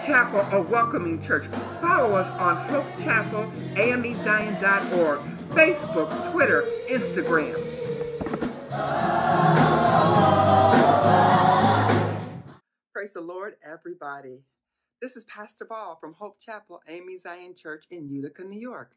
Hope Chapel, a welcoming church. Follow us on HopeChapel, Facebook, Twitter, Instagram. Praise the Lord, everybody. This is Pastor Baugh from Hope Chapel, AME Zion Church in Utica, New York.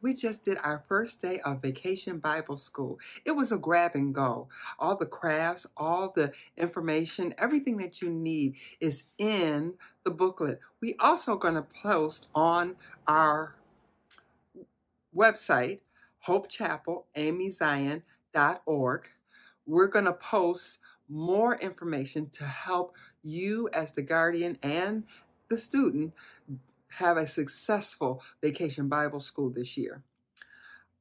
We just did our first day of Vacation Bible School. It was a grab and go. All the crafts, all the information, everything that you need is in the booklet. We also going to post on our website, hopechapelamezion.org. We're going to post more information to help you as the guardian and the student have a successful vacation Bible school this year.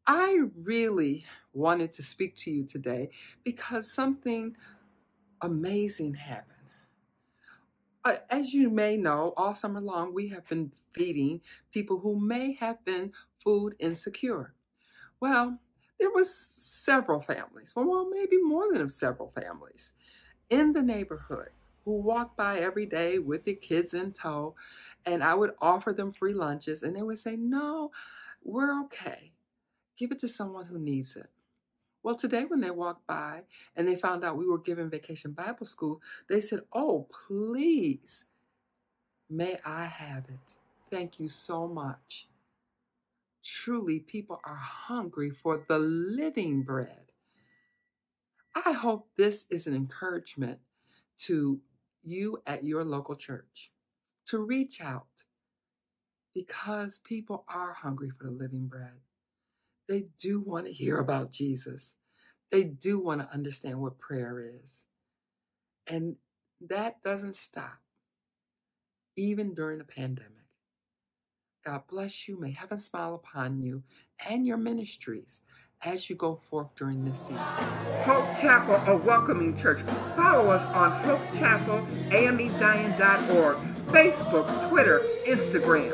I really wanted to speak to you today because something amazing happened. Uh, as you may know, all summer long we have been feeding people who may have been food insecure. Well, there was several families, well, maybe more than several families in the neighborhood who walked by every day with their kids in tow, and I would offer them free lunches, and they would say, No, we're okay. Give it to someone who needs it. Well, today when they walked by and they found out we were giving Vacation Bible School, they said, Oh, please, may I have it? Thank you so much. Truly, people are hungry for the living bread. I hope this is an encouragement to you at your local church to reach out because people are hungry for the living bread. They do want to hear about Jesus. They do want to understand what prayer is. And that doesn't stop, even during a pandemic. God bless you. May heaven smile upon you and your ministries as you go forth during this season. Hope Chapel, a welcoming church. Follow us on Hope Chapel, AMEZion.org, Facebook, Twitter, Instagram.